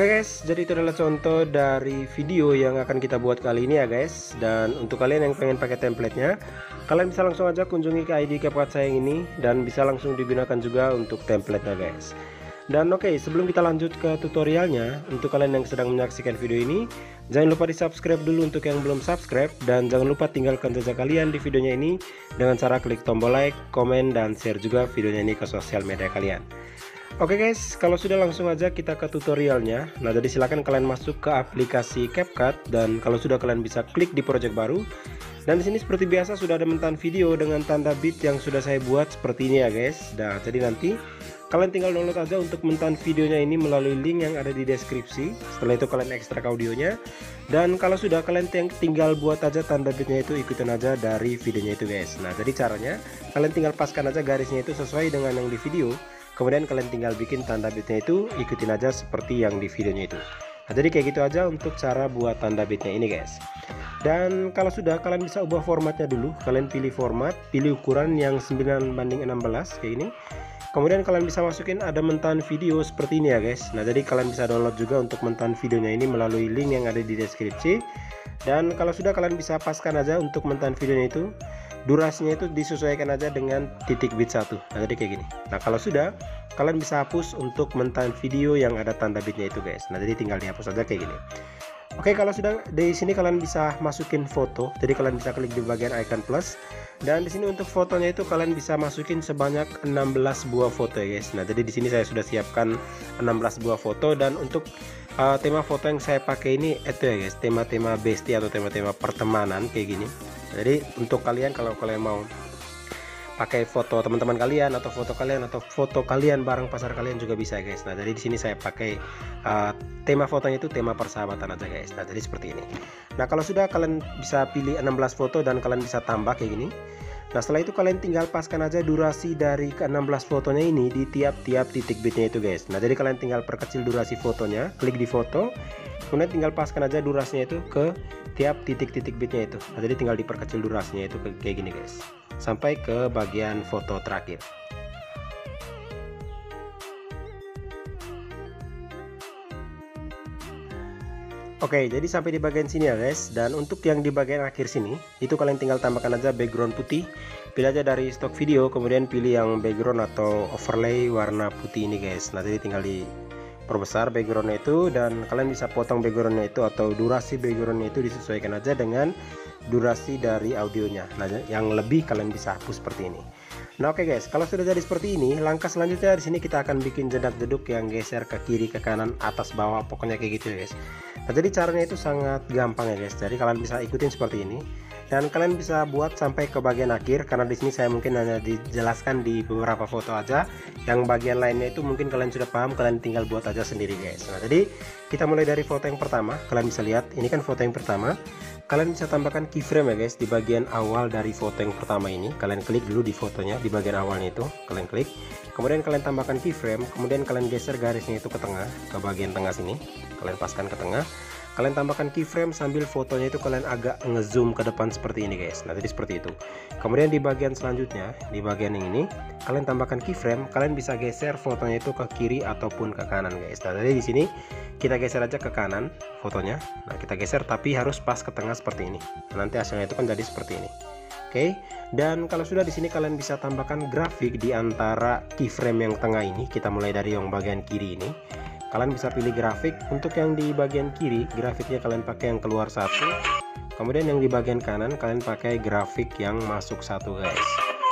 Oke okay guys, jadi itu adalah contoh dari video yang akan kita buat kali ini ya guys. Dan untuk kalian yang pengen pakai templatenya Kalian bisa langsung aja kunjungi ke ID CapCut saya yang ini Dan bisa langsung digunakan juga untuk template ya guys. Dan oke, okay, sebelum kita lanjut ke tutorialnya Untuk kalian yang sedang menyaksikan video ini Jangan lupa di subscribe dulu untuk yang belum subscribe Dan jangan lupa tinggalkan jejak kalian di videonya ini Dengan cara klik tombol like, komen, dan share juga videonya ini ke sosial media kalian Oke okay guys, kalau sudah langsung aja kita ke tutorialnya. Nah, jadi silakan kalian masuk ke aplikasi CapCut dan kalau sudah kalian bisa klik di project baru. Dan di sini seperti biasa sudah ada mentan video dengan tanda bit yang sudah saya buat seperti ini ya guys. Nah, jadi nanti kalian tinggal download aja untuk mentan videonya ini melalui link yang ada di deskripsi. Setelah itu kalian ekstrak audionya. Dan kalau sudah kalian tinggal buat aja tanda bitnya itu ikutin aja dari videonya itu guys. Nah, jadi caranya kalian tinggal paskan aja garisnya itu sesuai dengan yang di video kemudian kalian tinggal bikin tanda bitnya itu ikutin aja seperti yang di videonya itu. Nah jadi kayak gitu aja untuk cara buat tanda bitnya ini guys. Dan kalau sudah kalian bisa ubah formatnya dulu. Kalian pilih format pilih ukuran yang 9 banding 16 kayak ini. Kemudian kalian bisa masukin ada mentan video seperti ini ya guys. Nah jadi kalian bisa download juga untuk mentan videonya ini melalui link yang ada di deskripsi. Dan kalau sudah kalian bisa paskan aja untuk mentan videonya itu durasinya itu disesuaikan aja dengan titik bit satu. Nah jadi kayak gini. Nah kalau sudah kalian bisa hapus untuk mentan video yang ada tanda bitnya itu guys. Nah jadi tinggal dihapus aja kayak gini. Oke kalau sudah di sini kalian bisa masukin foto. Jadi kalian bisa klik di bagian icon plus. Dan di sini untuk fotonya itu kalian bisa masukin sebanyak 16 buah foto ya guys. Nah jadi di sini saya sudah siapkan 16 buah foto. Dan untuk uh, tema foto yang saya pakai ini itu ya guys tema-tema bestie atau tema-tema pertemanan kayak gini jadi untuk kalian kalau kalian mau pakai foto teman-teman kalian atau foto kalian atau foto kalian bareng pasar kalian juga bisa guys. Nah, jadi di sini saya pakai uh, tema fotonya itu tema persahabatan aja guys. Nah, jadi seperti ini. Nah, kalau sudah kalian bisa pilih 16 foto dan kalian bisa tambah kayak gini. Nah, setelah itu kalian tinggal paskan aja durasi dari ke 16 fotonya ini di tiap-tiap titik bitnya itu guys. Nah, jadi kalian tinggal perkecil durasi fotonya, klik di foto, kemudian tinggal paskan aja durasinya itu ke tiap titik-titik bitnya itu. Nah, jadi tinggal diperkecil durasinya itu kayak gini guys. Sampai ke bagian foto terakhir Oke, jadi sampai di bagian sini ya guys. Dan untuk yang di bagian akhir sini, itu kalian tinggal tambahkan aja background putih. Pilih aja dari stok video, kemudian pilih yang background atau overlay warna putih ini guys. Nah, jadi tinggal di perbesar backgroundnya itu dan kalian bisa potong backgroundnya itu atau durasi backgroundnya itu disesuaikan aja dengan durasi dari audionya nah yang lebih kalian bisa hapus seperti ini nah oke okay guys kalau sudah jadi seperti ini langkah selanjutnya di sini kita akan bikin jedak jeduk yang geser ke kiri ke kanan atas bawah pokoknya kayak gitu ya guys nah jadi caranya itu sangat gampang ya guys. Jadi kalian bisa ikutin seperti ini. Dan kalian bisa buat sampai ke bagian akhir karena di sini saya mungkin hanya dijelaskan di beberapa foto aja. Yang bagian lainnya itu mungkin kalian sudah paham kalian tinggal buat aja sendiri guys. Nah jadi kita mulai dari foto yang pertama. Kalian bisa lihat ini kan foto yang pertama kalian bisa tambahkan keyframe ya guys di bagian awal dari foto yang pertama ini. Kalian klik dulu di fotonya di bagian awalnya itu. Kalian klik. Kemudian kalian tambahkan keyframe. Kemudian kalian geser garisnya itu ke tengah ke bagian tengah sini. Kalian paskan ke tengah kalian tambahkan keyframe sambil fotonya itu kalian agak ngezoom ke depan seperti ini guys. Nah jadi seperti itu. Kemudian di bagian selanjutnya di bagian yang ini kalian tambahkan keyframe. Kalian bisa geser fotonya itu ke kiri ataupun ke kanan guys. Nah jadi di sini kita geser aja ke kanan fotonya. Nah kita geser tapi harus pas ke tengah seperti ini. Nah, nanti hasilnya itu kan jadi seperti ini. Oke, dan kalau sudah di sini kalian bisa tambahkan grafik di antara keyframe yang tengah ini. Kita mulai dari yang bagian kiri ini kalian bisa pilih grafik. Untuk yang di bagian kiri grafiknya kalian pakai yang keluar satu. Kemudian yang di bagian kanan kalian pakai grafik yang masuk satu guys.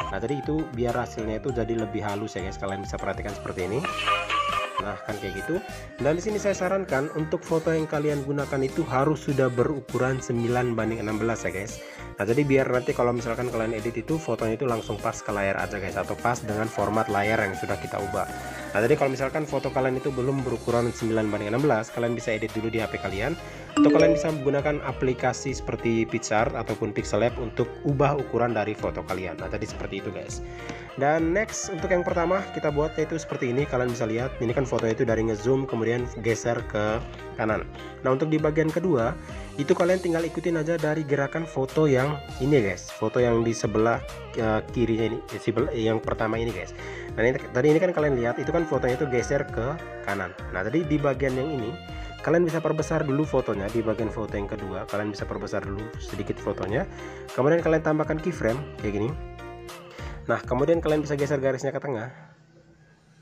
Nah jadi itu biar hasilnya itu jadi lebih halus ya guys. Kalian bisa perhatikan seperti ini Nah, kan kayak gitu. Dan di sini saya sarankan untuk foto yang kalian gunakan itu harus sudah berukuran 9 banding 16 ya, guys. Nah, jadi biar nanti kalau misalkan kalian edit itu fotonya itu langsung pas ke layar aja, guys, atau pas dengan format layar yang sudah kita ubah. Nah, jadi kalau misalkan foto kalian itu belum berukuran 9 banding 16, kalian bisa edit dulu di HP kalian atau kalian bisa menggunakan aplikasi seperti PixArt ataupun Pixelab untuk ubah ukuran dari foto kalian. Nah jadi seperti itu guys. Dan next untuk yang pertama kita buat yaitu seperti ini. Kalian bisa lihat ini kan foto itu dari ngezoom kemudian geser ke kanan. Nah untuk di bagian kedua itu kalian tinggal ikutin aja dari gerakan foto yang ini guys. Foto yang di sebelah uh, kirinya ini yang pertama ini guys. Nah ini tadi ini kan kalian lihat itu kan fotonya itu geser ke kanan. Nah tadi di bagian yang ini kalian bisa perbesar dulu fotonya di bagian foto yang kedua. Kalian bisa perbesar dulu sedikit fotonya. Kemudian kalian tambahkan keyframe kayak gini. Nah kemudian kalian bisa geser garisnya ke tengah.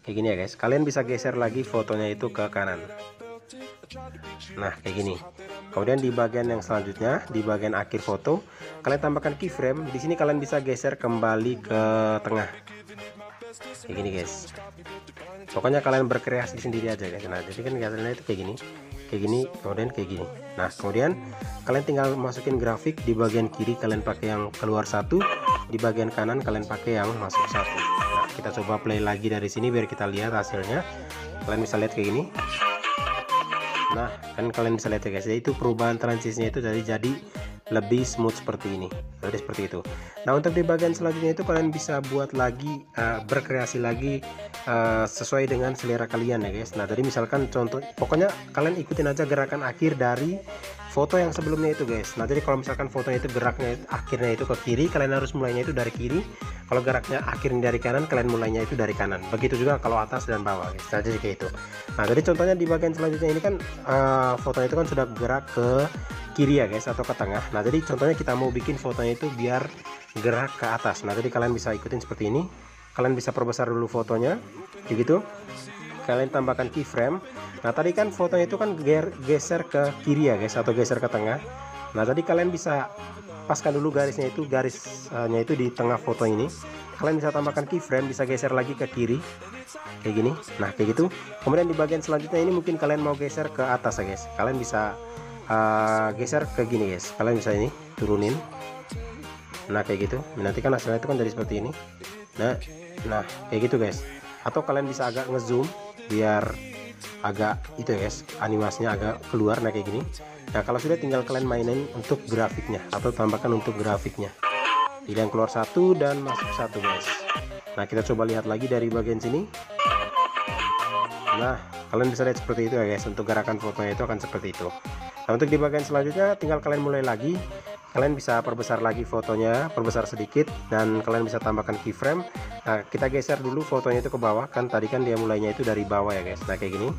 Kayak gini ya guys. Kalian bisa geser lagi fotonya itu ke kanan. Nah kayak gini. Kemudian di bagian yang selanjutnya di bagian akhir foto kalian tambahkan keyframe. Di sini kalian bisa geser kembali ke tengah. Kayak gini guys. Pokoknya kalian berkreasi sendiri aja guys. Nah jadi kan hasilnya itu kayak gini kayak gini kemudian kayak gini. Nah kemudian kalian tinggal masukin grafik di bagian kiri kalian pakai yang keluar satu di bagian kanan kalian pakai yang masuk satu. Nah kita coba play lagi dari sini biar kita lihat hasilnya. Kalian bisa lihat kayak gini. Nah kan kalian bisa lihat ya guys jadi itu perubahan transisinya itu jadi jadi lebih smooth seperti ini. Jadi seperti itu. Nah untuk di bagian selanjutnya itu kalian bisa buat lagi uh, berkreasi lagi uh, sesuai dengan selera kalian ya guys. Nah jadi misalkan contoh pokoknya kalian ikutin aja gerakan akhir dari foto yang sebelumnya itu guys. Nah jadi kalau misalkan fotonya itu geraknya akhirnya itu ke kiri kalian harus mulainya itu dari kiri. Kalau geraknya akhirnya dari kanan kalian mulainya itu dari kanan. Begitu juga kalau atas dan bawah guys. Nah jadi kayak itu. Nah jadi contohnya di bagian selanjutnya ini kan uh, fotonya itu kan sudah gerak ke kiri ya guys atau ke tengah nah jadi contohnya kita mau bikin fotonya itu biar gerak ke atas. Nah jadi kalian bisa ikutin seperti ini. Kalian bisa perbesar dulu fotonya begitu kalian tambahkan keyframe. Nah tadi kan fotonya itu kan geser ke kiri ya guys atau geser ke tengah. Nah tadi kalian bisa paskan dulu garisnya itu garisnya itu di tengah foto ini. Kalian bisa tambahkan keyframe bisa geser lagi ke kiri. Kayak gini. Nah kayak gitu. Kemudian di bagian selanjutnya ini mungkin kalian mau geser ke atas ya guys. Kalian bisa uh, geser ke gini guys. Kalian bisa ini turunin. Nah kayak gitu. Nanti kan hasilnya itu kan jadi seperti ini. Nah nah kayak gitu guys. Atau kalian bisa agak ngezoom biar agak itu ya guys animasinya agak keluar nah kayak gini. Nah kalau sudah tinggal kalian mainin untuk grafiknya atau tambahkan untuk grafiknya. Pilih yang keluar satu dan masuk satu guys. Nah kita coba lihat lagi dari bagian sini. Nah kalian bisa lihat seperti itu ya guys. Untuk gerakan fotonya itu akan seperti itu nah untuk di bagian selanjutnya tinggal kalian mulai lagi. Kalian bisa perbesar lagi fotonya perbesar sedikit dan kalian bisa tambahkan keyframe. Nah kita geser dulu fotonya itu ke bawah. Kan tadi kan dia mulainya itu dari bawah ya guys. Nah kayak gini.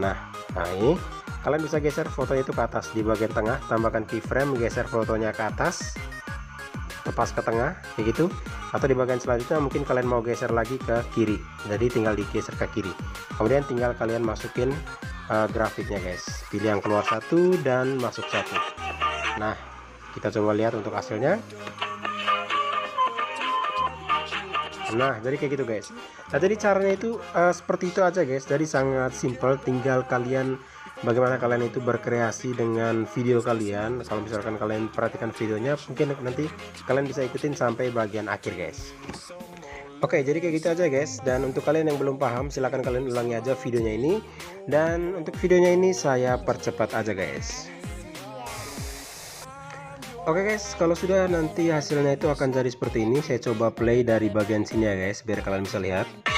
Nah nah ini. Kalian bisa geser fotonya itu ke atas di bagian tengah. Tambahkan keyframe geser fotonya ke atas. Lepas ke tengah kayak gitu. Atau di bagian selanjutnya mungkin kalian mau geser lagi ke kiri. Jadi tinggal digeser ke kiri. Kemudian tinggal kalian masukin uh, grafiknya guys. Pilih yang keluar satu dan masuk satu. Nah kita coba lihat untuk hasilnya. Nah jadi kayak gitu guys. Nah jadi caranya itu uh, seperti itu aja guys. Jadi sangat simple. Tinggal kalian bagaimana kalian itu berkreasi dengan video kalian. Kalau misalkan kalian perhatikan videonya mungkin nanti kalian bisa ikutin sampai bagian akhir guys Oke jadi kayak gitu aja guys. Dan untuk kalian yang belum paham silahkan kalian ulangi aja videonya ini. Dan untuk videonya ini saya percepat aja guys. Oke guys kalau sudah nanti hasilnya itu akan jadi seperti ini. Saya coba play dari bagian sini ya guys biar kalian bisa lihat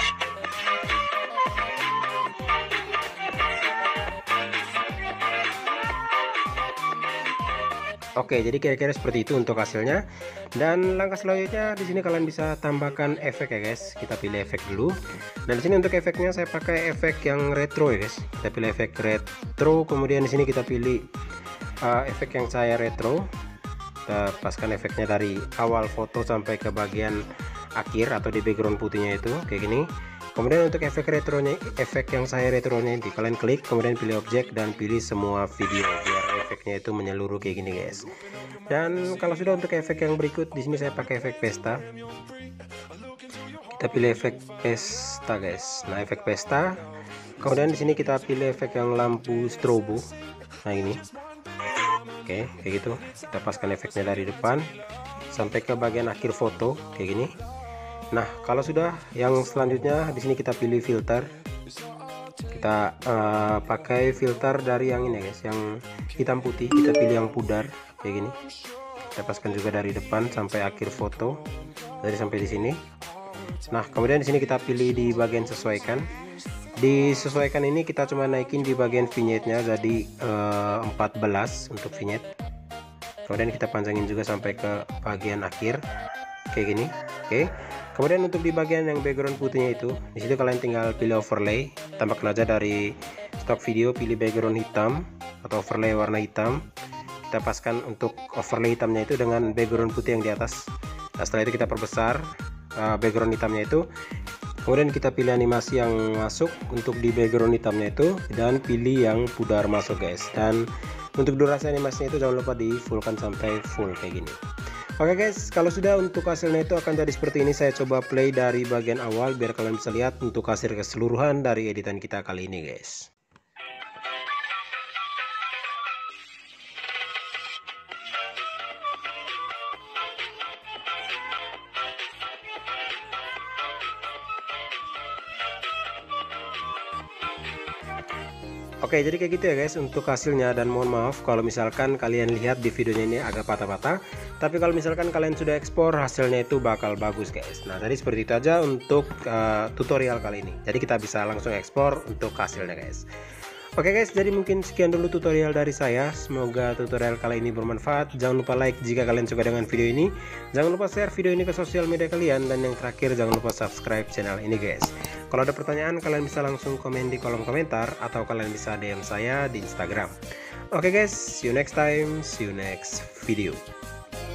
Oke, jadi kira-kira seperti itu untuk hasilnya. Dan langkah selanjutnya di sini kalian bisa tambahkan efek ya guys. Kita pilih efek dulu. Dan di sini untuk efeknya saya pakai efek yang retro ya guys. Kita pilih efek retro, kemudian di sini kita pilih uh, efek yang saya retro. Kita paskan efeknya dari awal foto sampai ke bagian akhir atau di background putihnya itu kayak gini. Kemudian untuk efek retronya, efek yang saya retronya nanti kalian klik, kemudian pilih objek dan pilih semua video efeknya itu menyeluruh kayak gini guys. Dan kalau sudah untuk efek yang berikut di sini saya pakai efek pesta. Kita pilih efek pesta guys. Nah efek pesta. Kemudian di sini kita pilih efek yang lampu strobo. Nah ini. Oke kayak gitu. Kita paskan efeknya dari depan sampai ke bagian akhir foto kayak gini. Nah kalau sudah yang selanjutnya di sini kita pilih filter kita uh, pakai filter dari yang ini guys yang hitam putih. Kita pilih yang pudar kayak gini. Kita paskan juga dari depan sampai akhir foto dari sampai di sini. Nah kemudian di sini kita pilih di bagian sesuaikan. Disesuaikan ini kita cuma naikin di bagian vignette-nya jadi uh, eh, 14 untuk vignette. Kemudian kita panjangin juga sampai ke bagian akhir kayak gini. Oke. Okay. kemudian untuk di bagian yang background putihnya itu di situ kalian tinggal pilih overlay tambahkan aja dari stok video pilih background hitam atau overlay warna hitam. Kita paskan untuk overlay hitamnya itu dengan background putih yang di atas. Nah setelah itu kita perbesar uh, background hitamnya itu. Kemudian kita pilih animasi yang masuk untuk di background hitamnya itu dan pilih yang pudar masuk guys. Dan untuk durasi animasinya itu jangan lupa di fullkan sampai full kayak gini Oke guys, kalau sudah untuk hasilnya itu akan jadi seperti ini. Saya coba play dari bagian awal biar kalian bisa lihat untuk hasil keseluruhan dari editan kita kali ini guys. Oke jadi kayak gitu ya guys untuk hasilnya. Dan mohon maaf kalau misalkan kalian lihat di videonya ini agak patah-patah tapi kalau misalkan kalian sudah ekspor hasilnya itu bakal bagus guys nah tadi seperti itu aja untuk uh, tutorial kali ini jadi kita bisa langsung ekspor untuk hasilnya guys Oke okay guys, jadi mungkin sekian dulu tutorial dari saya. Semoga tutorial kali ini bermanfaat. Jangan lupa like jika kalian suka dengan video ini. Jangan lupa share video ini ke sosial media kalian. Dan yang terakhir, jangan lupa subscribe channel ini guys. Kalau ada pertanyaan, kalian bisa langsung komen di kolom komentar. Atau kalian bisa DM saya di Instagram. Oke okay guys, see you next time. See you next video.